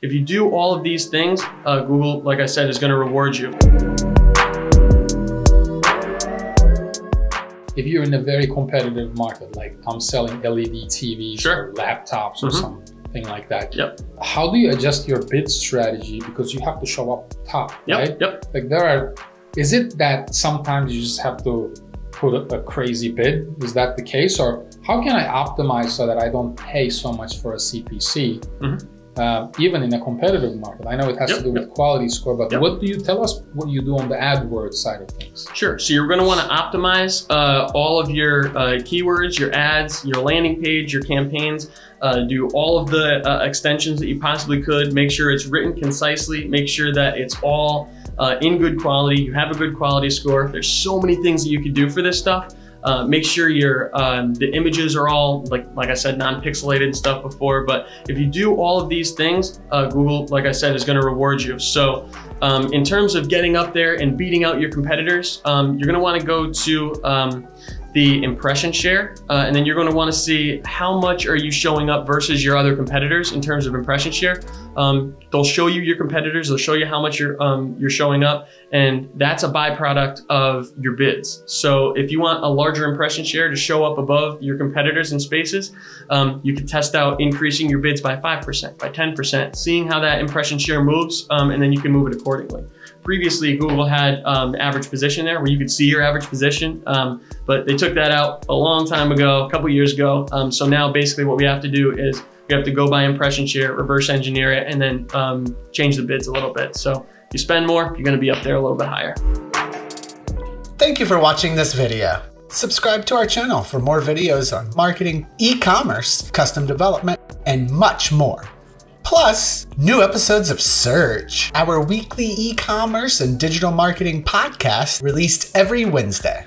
If you do all of these things, uh, Google, like I said, is going to reward you. If you're in a very competitive market, like I'm selling LED TVs Sure. or laptops or Mhm. something like that, Yep. how do you adjust your bid strategy because you have to show up top, Yep. right? Yep. Like there are, is it that sometimes you just have to put a, a crazy bid? Is that the case? Or how can I optimize so that I don't pay so much for a CPC? Mhm. Uh, even in a competitive market, I know it has Yep, to do with quality score, but Yep. what do you tell us? What you do on the AdWords side of things? Sure. So you're going to want to optimize uh, all of your uh, keywords, your ads, your landing page, your campaigns. Uh, do all of the uh, extensions that you possibly could. Make sure it's written concisely. Make sure that it's all uh, in good quality. You have a good quality score. There's so many things that you can do for this stuff. Uh, make sure your um, the images are all like like I said non-pixelated and stuff before. But if you do all of these things, uh, Google, like I said, is going to reward you. So um, in terms of getting up there and beating out your competitors, um, you're going to want to go to um, the impression share, uh, and then you're going to want to see how much are you showing up versus your other competitors in terms of impression share. Um, they'll show you your competitors. They'll show you how much you're um, you're showing up, and that's a byproduct of your bids. So if you want a larger impression share to show up above your competitors in spaces, um, you can test out increasing your bids by five percent, by ten percent, seeing how that impression share moves, um, and then you can move it accordingly. Previously, Google had um, average position there, where you could see your average position, um, but they took that out a long time ago, a couple years ago. Um, so now, basically, what we have to do is we have to go by impression share, reverse engineer it, and then um, change the bids a little bit. So you spend more, you're going to be up there a little bit higher. Thank you for watching this video. Subscribe to our channel for more videos on marketing, e-commerce, custom development, and much more. Plus, new episodes of Surge, our weekly e-commerce and digital marketing podcast released every Wednesday.